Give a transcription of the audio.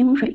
柠檬水。